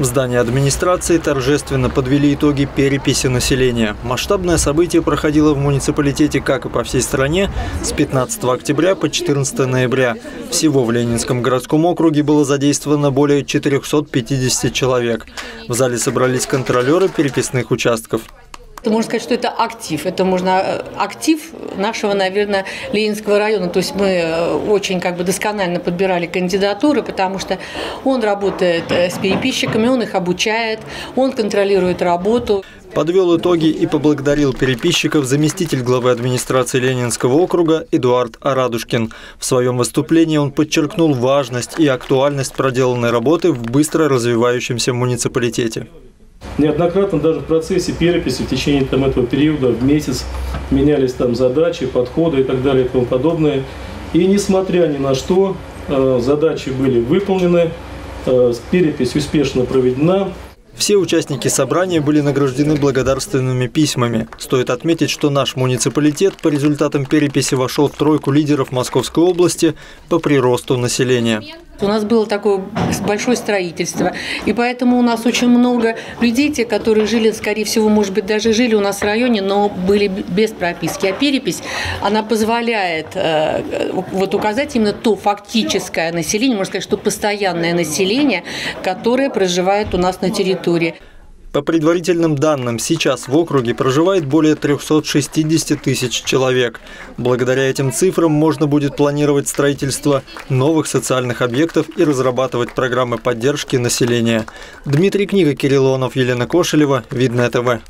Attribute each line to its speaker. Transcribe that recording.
Speaker 1: В здании администрации торжественно подвели итоги переписи населения. Масштабное событие проходило в муниципалитете, как и по всей стране, с 15 октября по 14 ноября. Всего в Ленинском городском округе было задействовано более 450 человек. В зале собрались контролеры переписных участков.
Speaker 2: Это можно сказать, что это актив. Это можно э, актив нашего, наверное, Ленинского района. То есть мы э, очень как бы досконально подбирали кандидатуры, потому что он работает э, с переписчиками, он их обучает, он контролирует работу.
Speaker 1: Подвел итоги и поблагодарил переписчиков заместитель главы администрации Ленинского округа Эдуард Арадушкин. В своем выступлении он подчеркнул важность и актуальность проделанной работы в быстро развивающемся муниципалитете.
Speaker 3: Неоднократно даже в процессе переписи в течение там, этого периода в месяц менялись там задачи, подходы и так далее и тому подобное. И несмотря ни на что, э, задачи были выполнены, э, перепись успешно проведена.
Speaker 1: Все участники собрания были награждены благодарственными письмами. Стоит отметить, что наш муниципалитет по результатам переписи вошел в тройку лидеров Московской области по приросту населения.
Speaker 2: У нас было такое большое строительство, и поэтому у нас очень много людей, те, которые жили, скорее всего, может быть, даже жили у нас в районе, но были без прописки. А перепись, она позволяет э, вот указать именно то фактическое население, можно сказать, что постоянное население, которое проживает у нас на территории.
Speaker 1: По предварительным данным, сейчас в округе проживает более 360 тысяч человек. Благодаря этим цифрам можно будет планировать строительство новых социальных объектов и разрабатывать программы поддержки населения. Дмитрий Книга, Кириллонов, Елена Кошелева, Видное ТВ.